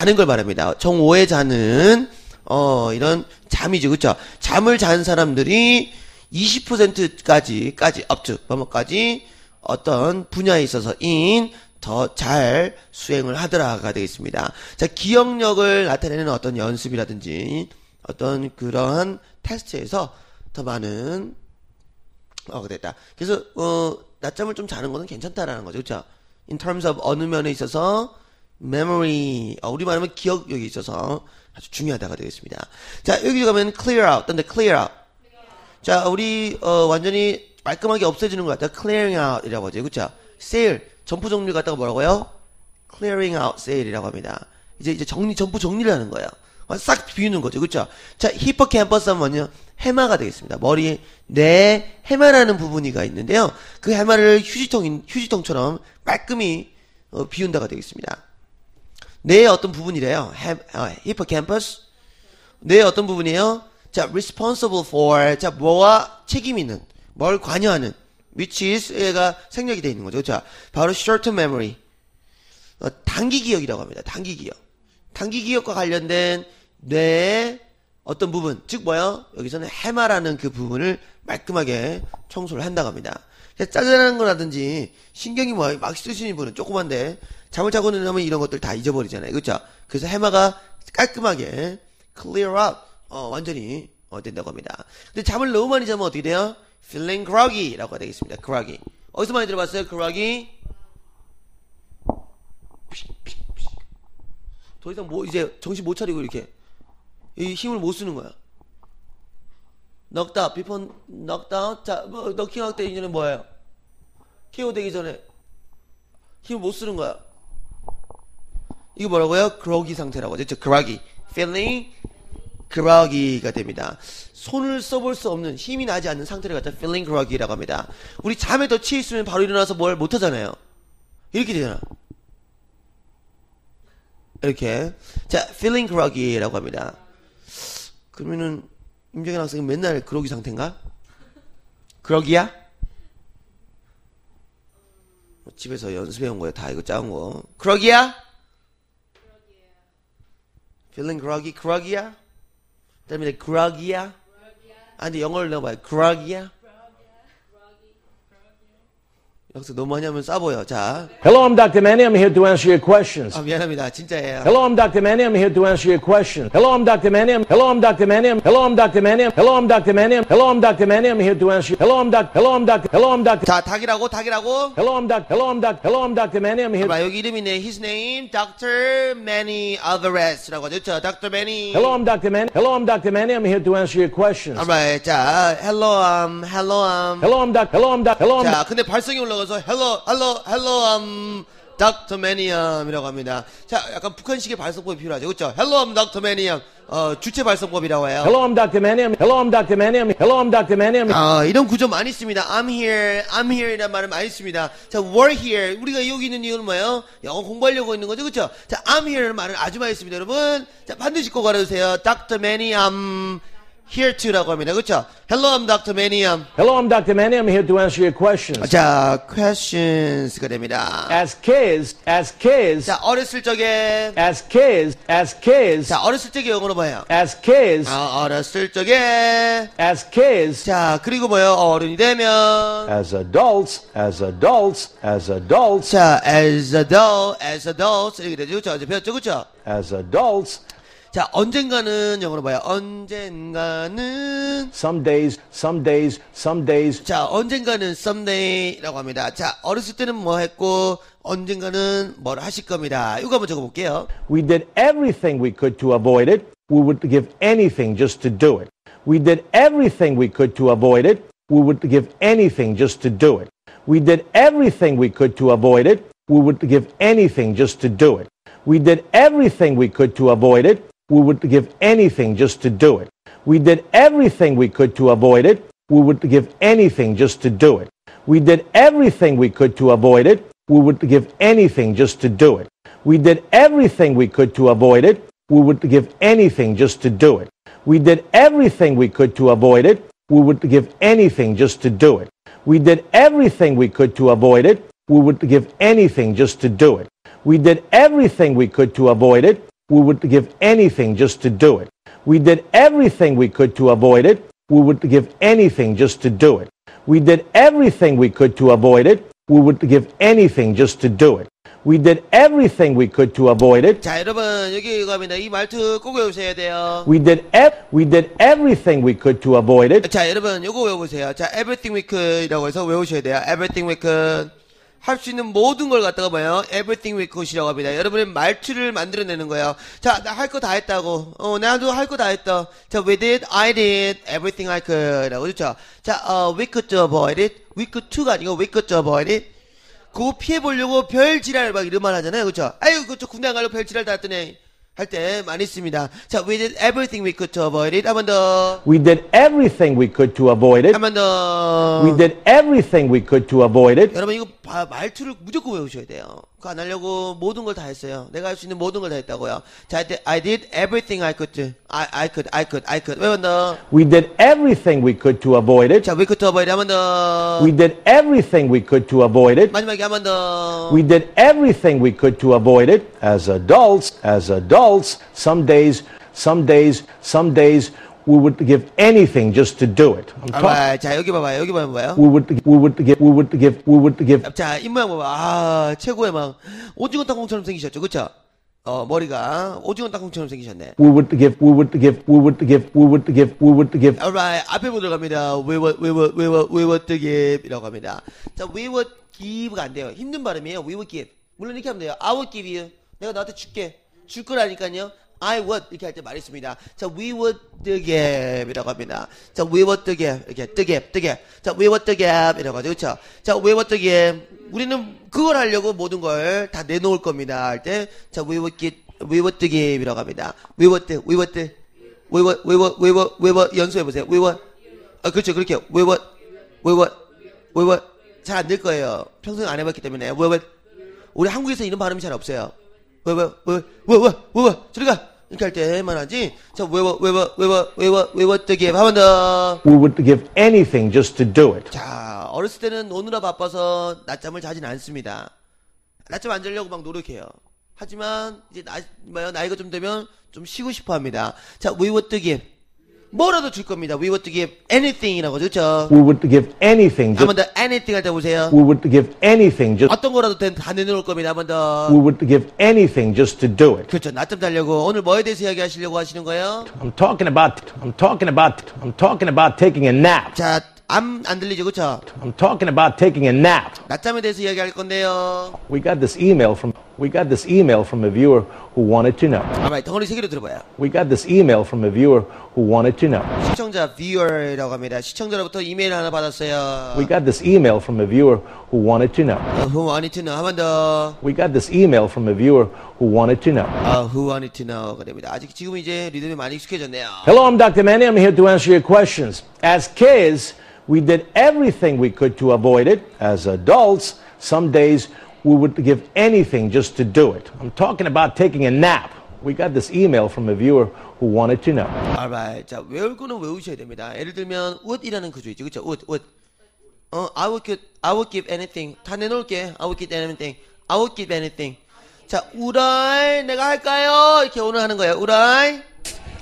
자는 걸 말합니다. 정오에 자는 어 이런 잠이죠, 그렇죠? 잠을 잔 사람들이 20%까지 까지 업주 뭐뭐까지 어떤 분야에 있어서인 더 잘 수행을 하더라가 되겠습니다. 자 기억력을 나타내는 어떤 연습이라든지 어떤 그러한 테스트에서 더 많은 어 됐다. 그래서 어 낮잠을 좀 자는 거는 괜찮다라는 거죠, 그렇죠? In terms of 어느 면에 있어서 memory 어, 우리 말하면 기억력이 있어서 아주 중요하다가 되겠습니다. 자 여기 가면 clear out, 딴데 clear out. 자 우리 어, 완전히 깔끔하게 없애지는 것 같다. clearing out이라고 하죠, 그렇죠? sale 점포 정리를 갖다가 뭐라고요? clearing out sale이라고 합니다. 이제 이제 정리 점포 정리를 하는 거예요. 싹 비우는 거죠, 그렇죠? 자 히포캠퍼스 하면 뭐냐? 해마가 되겠습니다. 머리에 뇌 해마라는 부분이가 있는데요. 그 해마를 휴지통 휴지통처럼 깔끔히 어, 비운다가 되겠습니다. 뇌의 어떤 부분이래요. 어, 히포캠퍼스. 뇌의 어떤 부분이에요? 자, responsible for. 자, 뭐와 책임 있는. 뭘 관여하는. which is 얘가 생략이 되어 있는 거죠. 자, 바로 short memory. 어, 단기 기억이라고 합니다. 단기 기억. 단기 기억과 관련된 뇌의 어떤 부분, 즉 뭐요? 여기서는 해마라는 그 부분을 말끔하게 청소를 한다고 합니다. 짜증나는 거라든지 신경이 뭐막 쓰시는 분은 조그만데 잠을 자고 나면 이런 것들 다 잊어버리잖아요. 그렇죠? 그래서 해마가 깔끔하게 clear up 어, 완전히 어, 된다고 합니다. 근데 잠을 너무 많이 자면 어떻게 돼요? feeling groggy라고 되겠습니다. groggy. 어디서 많이 들어봤어요? groggy? 더 이상 뭐 이제 정신 못 차리고 이렇게 이 힘을 못 쓰는 거야. 넉다 비폰 넉다운 자뭐 넉킹아웃 되기 전에 뭐예요? KO 되기 전에 힘을 못 쓰는 거야. 이거 뭐라고요? 그러기 상태라고 하죠. 그러기 feeling 그러기가 됩니다. 손을 써볼 수 없는 힘이 나지 않는 상태를 갖다 feeling 그러기라고 합니다. 우리 잠에 더 취해 있으면 바로 일어나서 뭘 못하잖아요. 이렇게 되잖아. 이렇게 자 feeling groggy라고 합니다. 그러면은 임정현 학생은 맨날 그러기 상태인가? 그러기야? 집에서 연습해 온 거야 다 이거 짜온 거. 그러기야? Feeling groggy, groggy야? 그다음에 groggy야? 아 근데 영어를 넣어봐요. groggy야? 여기서 너무 많이 하면 싸보여. 자. Hello, I'm Dr. Manny. I'm here to answer your questions. 아, 미안합니다. 진짜예요. Hello, I'm Dr. Manny. I'm here to answer your questions. Hello, I'm Dr. Manny. I'm, hello, I'm Dr. Manny. I'm, hello, I'm Dr. Manny. I'm, hello, I'm Dr. Manny. I'm, hello, I'm Dr. Manny. I'm here to answer. Hello, I'm Dr. Hello, I'm Dr. Hello, I'm Dr. 자, 닭이라고, 닭이라고. Hello, I'm Dr. Hello, I'm Dr. Hello, I'm Dr. Manny. I'm here. 봐, 여기 이름이 있네. His name, Dr. Manny Alvarez라고 하죠. 자, Dr. Manny. Hello, I'm Dr. Manny. Hello, I'm Dr. Manny. I'm here to answer your questions. alright. 자, hello, um, hello, um. Hello, I'm Dr. Hello, I'm Dr. Hello, I'm. 자, 근데 발성이 올라가서 hello, hello, hello, um, Dr. Maniam이라고 합니다. 자, 약간 북한식의 발성법이 필요하죠. 그렇죠? Hello, I'm Dr. Maniam. 어, 주체 발성법이라고 해요. Hello, I'm Dr. Manny. I'm, hello, I'm Dr. Manny. I'm, hello, I'm Dr. Manny. I'm, 아, 이런 구조 많이 씁니다. I'm here, I'm here 이란 말을 많이 씁니다. 자, we're here. 우리가 여기 있는 이유는 뭐예요? 영어 공부하려고 있는 거죠. 그쵸? 자, I'm here라는 말을 아주 많이 씁니다. 여러분. 자, 반드시 꼭 알아두세요. Dr. Manny, I'm here to라고 합니다. 그쵸? Hello, I'm Dr. Manny, I'm. hello, I'm Dr. Manny. I'm here to answer your questions. 자, questions가 됩니다. As kids, as kids, 자, 어렸을 적에. as kids, as kids, 자, 어렸을 적에 영어로 뭐예요? as kids, 아, 어렸을 적에. as kids, 자, 그리고 뭐예요? 어른이 되면. as adults, as adults, as adults, 자, as adult, as adults. 이렇게 되죠. 그쵸? 어제 배웠죠? 그쵸? as adults. 자, 언젠가는 영어로 봐요. 언젠가는 Some days, some days, some days, 자, 언젠가는 someday라고 합니다. 자, 어렸을 때는 뭐 했고 언젠가는 뭘 하실 겁니다. 이거 한번 적어 볼게요. we did everything we could to avoid it. We would give anything just to do it. We did everything we could to avoid it. We would give anything just to do it. We did everything we could to avoid it. We would give anything just to do it. We did everything we could to avoid it. We would give anything just to do it. We did everything we could to avoid it. We would give anything just to do it. We did everything we could to avoid it. We would give anything just to do it. We did everything we could to avoid it. We would give anything just to do it. We did everything we could to avoid it. We would give anything just to do it. We did everything we could to avoid it. We would give anything just to do it. We did everything we could to avoid it. We would give anything just to do it. We did everything we could to avoid it. We would give anything just to do it. We did everything we could to avoid it. We would give anything just to do it. We did everything we could to avoid it. 자, 여러분, 여기 갑니다. 이 말투 꼭 외우셔야 돼요. We did ev- we did everything we could to avoid it. 자, 여러분, 요거 외워보세요. 자, everything we could이라고 해서 외우셔야 돼요. everything we could. 할 수 있는 모든 걸 갖다가 뭐예요? everything we could이라고 합니다. 여러분의 말투를 만들어내는 거예요. 자, 나 할 거 다 했다고. 어, 나도 할 거 다 했다. 자, we did, I did, everything I could. 라고 그렇죠? 자, 어, we could avoid it. we could to가 아니고 we could avoid it. 그거 피해보려고 별 지랄 막 이런 말 하잖아요. 그렇죠? 아유, 그저 군대 안 가려고 별 지랄 다 했더니. 할때 많이 씁니다. 자, we did everything we could to avoid it. 한 번 더. We did everything we could to avoid it. 한 번 더. We did everything we could to avoid it. 여러분 이거 바- 말투를 무조건 외우셔야 돼요. 그거 안 하려고 모든 걸 다 했어요. 내가 할 수 있는 모든 걸 다 했다고요. 자, I did, I did everything I could do. I, I could, I could, I could. 왜번 더. We did everything we could to avoid it. 자, we could avoid 한번 더. We did everything we could to avoid it. 마지막에 한 번 더. We did everything we could to avoid it. As adults, as adults, some days, some days, some days, we would give anything just to do it. 아, 자, 여기 봐봐요. 여기 뭐예요? We would, we would give, we would give, we would give 자, 입모양 봐봐. 아, 최고의 막 오징어 땅콩처럼 생기셨죠. 그쵸? 어, 머리가 오징어 땅콩처럼 생기셨네. we would give, we would give, we would give, we would give, we would give, alright. 앞에 보도록 합니다. We would, we would, we would, we would give 이라고 합니다. 자, we would give가 안 돼요. 힘든 발음이에요. We would give. 물론 이렇게 하면 돼요. I would give you. 내가 너한테 줄게. 줄 거라니까요. I would 이렇게 할 때 말했습니다. 자, we would give 이라고 합니다. 자, we would give 이렇게 뜨게 뜨게. 자, we would give 이라고 하죠. 그렇죠? 자, we would give. 우리는 그걸 하려고 모든 걸 다 내놓을 겁니다. 할 때 자, we would give we would give 이라고 합니다. we would we would we would we would we would we would 연수해 보세요. we would 아 그렇죠. 그렇게 we would we would we would 잘안 될 거예요. 평생 안 해봤기 때문에 we would 우리 한국에서 이런 발음이 잘 없어요. 왜, 왜, 왜, 왜, 왜, 왜, 외워 저리 가 이렇게 할 때만 하지 자 왜, 왜, 왜, 왜, 왜, 왜, 외워 외워 to give 한번 더 We would give anything just to do it. 자 어렸을 때는 노느라 바빠서 낮잠을 자진 않습니다 낮잠 안 자려고 막 노력해요 하지만 이제 나, 나이가 좀 되면 좀 쉬고 싶어 합니다 자 we would 뭐라도 줄 겁니다. We would give anything이라고, 그렇죠? We would give anything 한 번 just, 더 anything 할 때 보세요. we would give anything just, 어떤 거라도 된- 다 내놓을 겁니다. 한 번 더. we would give anything just to do it. 그렇죠. 낮잠 자려고. 오늘 뭐에 대해서 이야기하시려고 하시는 거예요? I'm talking about, I'm talking about, I'm talking about taking a nap. 자, 암 안 들리죠, 그렇죠? I'm talking about taking a nap. 낮잠에 대해서 이야기할 건데요. We got this email from, we got this email from a viewer who wanted to know. 아마 덩어리 세 개로 들어봐요. We got this email from a viewer who wanted to know. 시청자 viewer라고 합니다. 시청자로부터 이메일 하나 받았어요. We got this email from a viewer who wanted to know. 어, who wanted to know? 한 번 더. We got this email from a viewer who wanted to know. 아, who wanted to know가 됩니다. 아직 지금 이제 리듬이 많이 익숙해졌네요. Hello, I'm Dr. Manny. I'm here to answer your questions. As kids, we did everything we could to avoid it. As adults, some days we would give anything just to do it. I'm talking about taking a nap. We got this email from a viewer who wanted to know. Alright, 자 외울 거는 외우셔야 됩니다. 예를 들면 would이라는 구조 있죠, 그렇죠? Would, would. 어, I would, give, I would give anything. 다 내놓을게. I would give anything. I would give anything. 자, would I 내가 할까요? 이렇게 오늘 하는 거예요. Would I?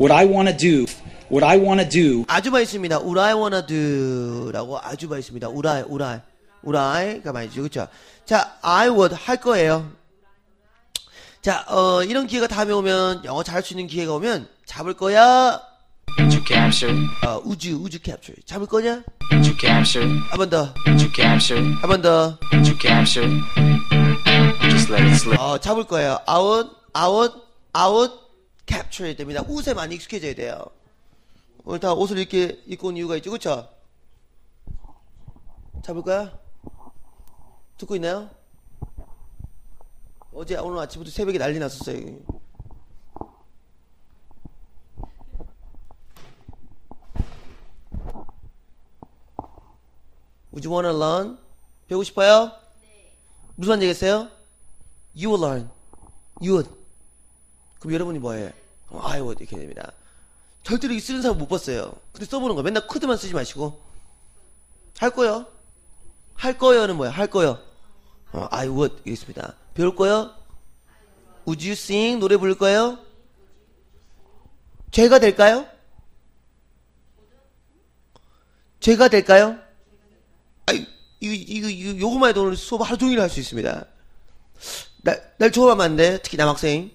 What I want to do. What I want to do. 아주 많이 씁니다. Would I want to do라고 아주 많이 씁니다. Would I, would I. would I가 많이 죠 그렇죠? 자, I would 할 거예요. 자, 어, 이런 기회가 다음에 오면 영어 잘할 수 있는 기회가 오면 잡을 거야. You capture? 어, 우주 우주 캡처 잡을 거냐? Did you capture? 한번 더, Did you capture? 한번 더. You capture? Just let it slip. 어, 잡을 거예요. out, out, out, capture 됩니다. 옷에 많이 익숙해져야 돼요. 오늘 다 옷을 이렇게 입고 온 이유가 있죠, 그렇죠? 잡을 거야? 듣고 있나요? 어제 오늘 아침부터 새벽에 난리 났었어요. You wanna learn? 배우고 싶어요? 무슨 말이겠어요? You will learn. You would. 그럼 여러분이 뭐해? 어, I would 이렇게 됩니다. 절대로 이 쓰는 사람 못 봤어요. 근데 써보는 거 맨날 코드만 쓰지 마시고 할 거요. 할 거요는 뭐야? 할 거요. 어, I would 이겠습니다. 배울 거요? Would you sing 노래 부를 거요? 죄가 될까요? 죄가 될까요? 아이, 이거, 이거, 이거, 요거만 해도 오늘 수업 하루 종일 할 수 있습니다. 날, 날 좋아하면 안 돼. 특히 남학생.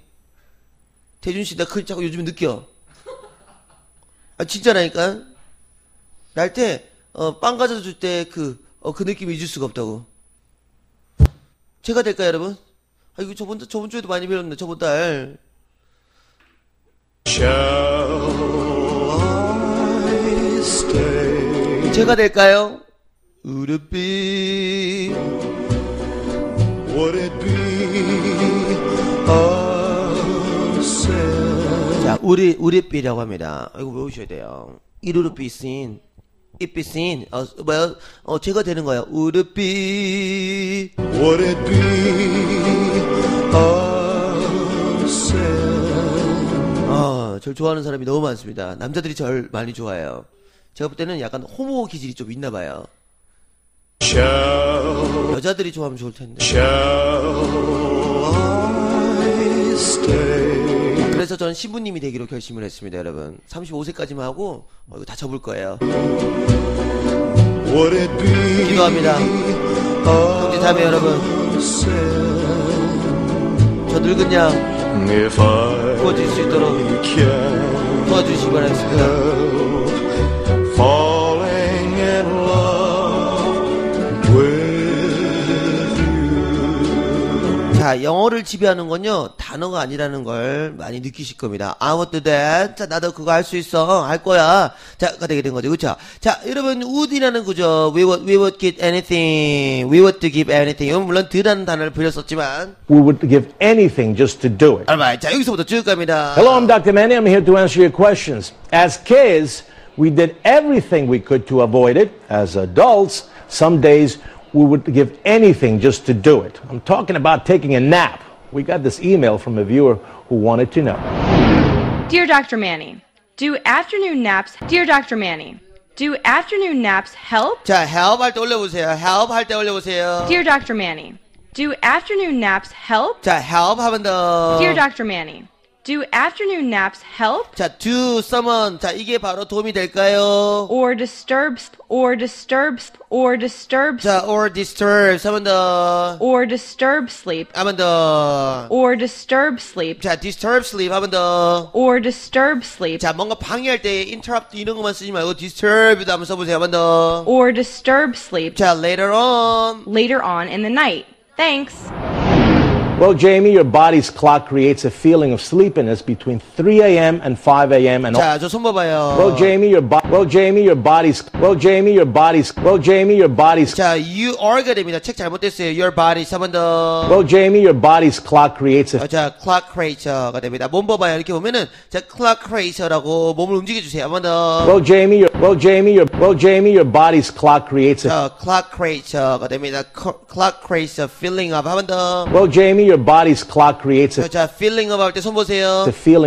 대준 씨, 나 그, 자꾸 요즘 느껴. 아, 진짜라니까. 날 때, 어, 빵 가져다 줄 때 그, 어, 그 느낌 잊을 수가 없다고. 제가 될까요, 여러분? 아, 이거 저번, 저번 주에도 많이 배웠는데, 저번 달. 제가 될까요? Would it be a sin? 자 우리 우리 비라고 합니다 이거 외우셔야 돼요 이루르비 씬 이비 씬 어, 뭐야? 어 제가 되는 거예요. 우르비 Would it be a sin? 어절 좋아하는 사람이 너무 많습니다. 남자들이 절 많이 좋아해요. 제가 볼 때는 약간 호모 기질이 좀 있나 봐요. Shall, 여자들이 좋아하면 좋을 텐데. shall I stay? 그래서 저는 신부님이 되기로 결심을 했습니다 여러분. 35세까지만 하고 어, 이거 다 접을 거예요. 기도합니다. 형제 자매 여러분. 저 늙은 양 구워질 수 있도록 도와주시기 바라겠습니다 자 영어를 지배하는 건요 단어가 아니라는 걸 많이 느끼실 겁니다 I want that 자 나도 그거 할 수 있어 할 거야 자가 되게 된 거죠 그렇죠 자 여러분 would이라는 구조 we would, we would give anything we would give anything 이건 물론 드라는 단어를 빌렸었지만 We would give anything just to do it. 알바이 자 여기서부터 쭉 갑니다 Hello, I'm Dr. Manny. I'm here to answer your questions. As kids, we did everything we could to avoid it. As adults, some days we would give anything just to do it. I'm talking about taking a nap. We got this email from a viewer who wanted to know. Dear Dr. Manny, do afternoon naps, dear Dr. Manny, do afternoon naps help? 자 help 할 때 올려보세요 help 할 때 올려보세요 Dear Dr. Manny, do afternoon naps help? 자 help 하면 더 Dear Dr. Manny, do afternoon naps help? 자 do someone 자 이게 바로 도움이 될까요 Or disturb, or disturb, or disturb, 자 or disturb 하면 더 or disturb sleep, 하면 더 or disturb sleep, 자, disturb sleep 하면 더. or disturb sleep, 자, 뭔가 방해할 때 interrupt 이런 것만 쓰지 말고 disturb도 한번 써보세요. 한번 더. or disturb sleep 자, later on. later on in the night. Thanks. Well, Jamie, your body's clock creates a feeling of sleepiness between 3 a.m. and 5 a.m. and 자, 저 손 봐봐요. Well, Jamie, your bo- well, Jamie, your body's well, Jamie, your body's well, Jamie, your body's 자, you are가 됩니다. 책 잘못됐어요. Your body 한번 더. well, Jamie, your body's clock creates a 어, 자, clock creator가 됩니다. 몸 봐봐요. 이렇게 보면은 자, clock creator라고 몸을 움직여주세요. 한번 더. well, Jamie, your well, Jamie, your well, Jamie, your body's clock creates a 자, clock creator가 됩니다. Co- clock creator, feeling up 한번 더. well, Jamie, your body's clock creates a 자, feeling up 할 때 손 보세요. the feeling